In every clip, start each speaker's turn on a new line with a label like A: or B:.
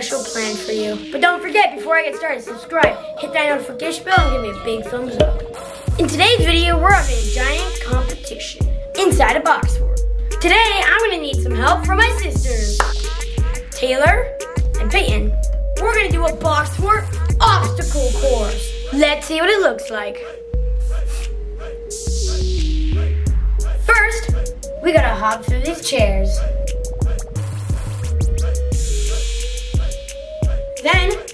A: special planned for you. But don't forget, before I get started, subscribe, hit that notification bell, and give me a big thumbs up. In today's video, we're having a giant competition inside a box fort. Today, I'm gonna need some help from my sisters, Taylor and Peyton. We're gonna do a box fort obstacle course. Let's see what it looks like. First, we gotta hop through these chairs.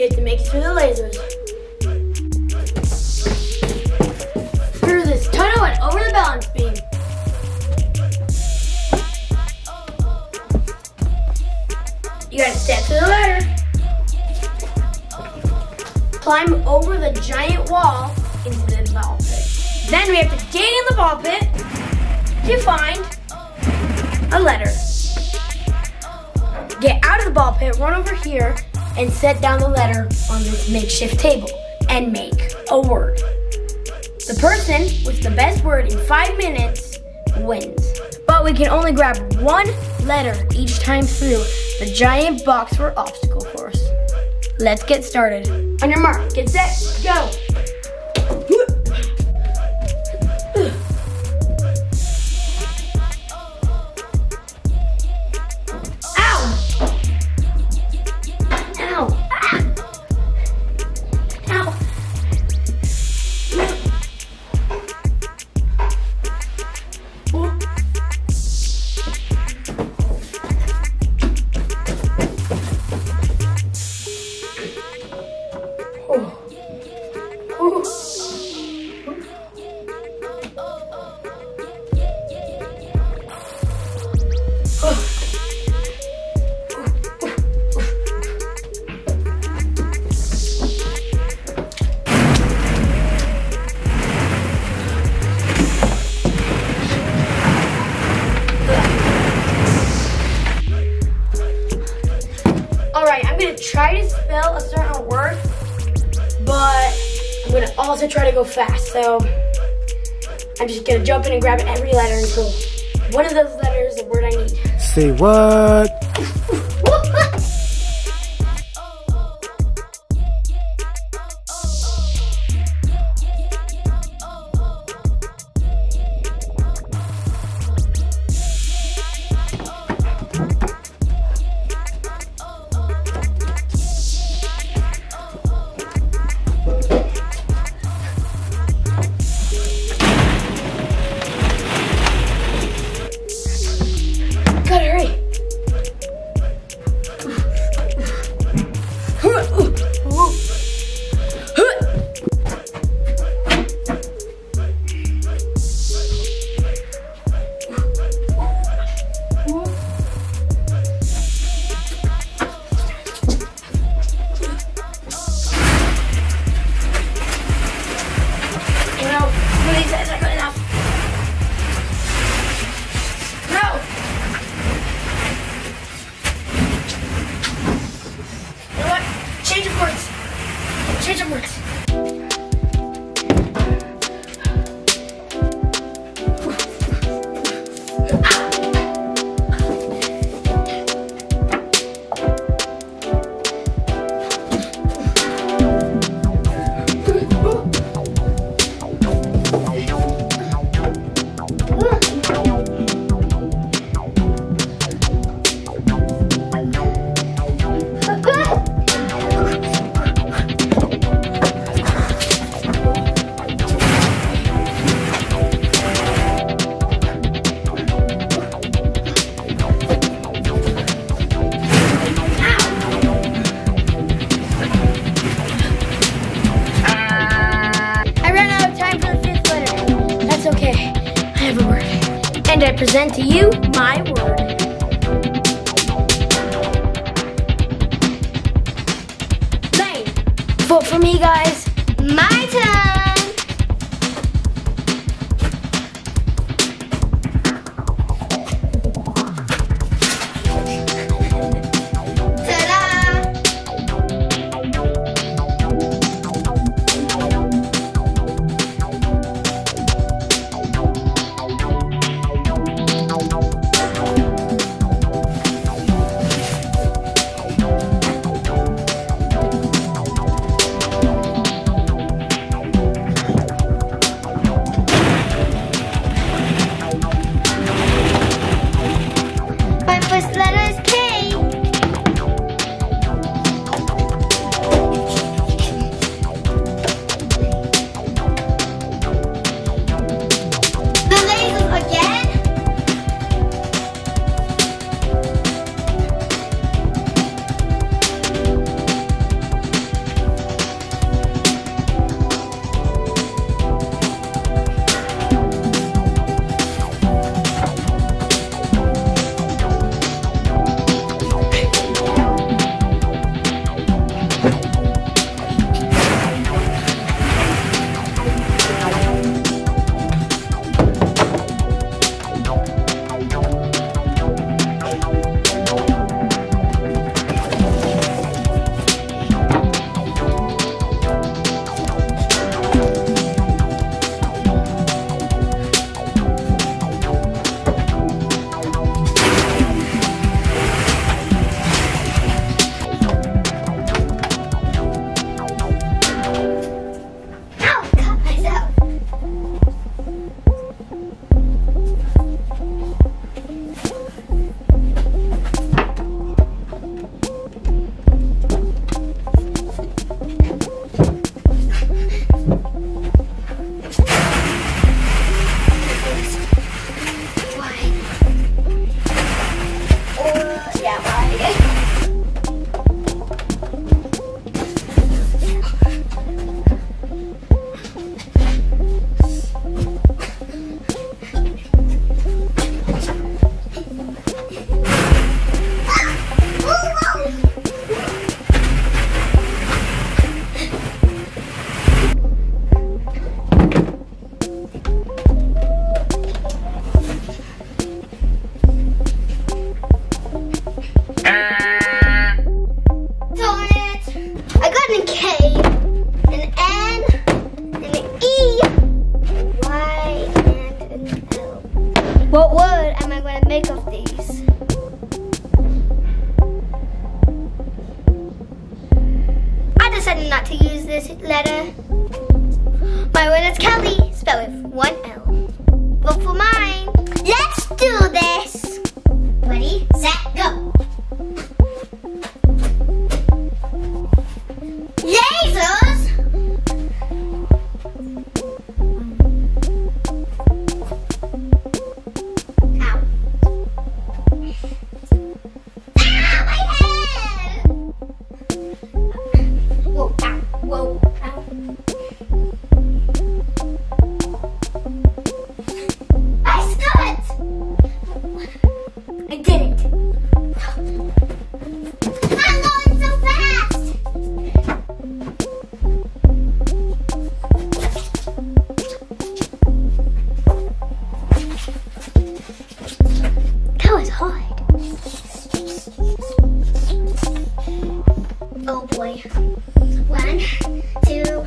A: You have to make it through the lasers. Through this tunnel and over the balance beam. You gotta step to the ladder. Climb over the giant wall into the ball pit. Then we have to dig in the ball pit to find a letter. Get out of the ball pit, run over here, and set down the letter on this makeshift table and make a word. The person with the best word in five minutes wins. But we can only grab one letter each time through the giant box for obstacle course. Let's get started. On your mark, get set, go. Also try to go fast. So I'm just gonna jump in and grab every letter until one of those letters is the word I need.
B: Say what?
A: Present to you my word. Lane. Vote for me, guys. What wood am
B: I going to make of these? I decided not to use this letter. My word is Kelly, spelled with one L. Vote for mine. Let's do this. Oh boy. One, two,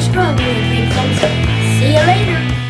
A: subscribe. See you later.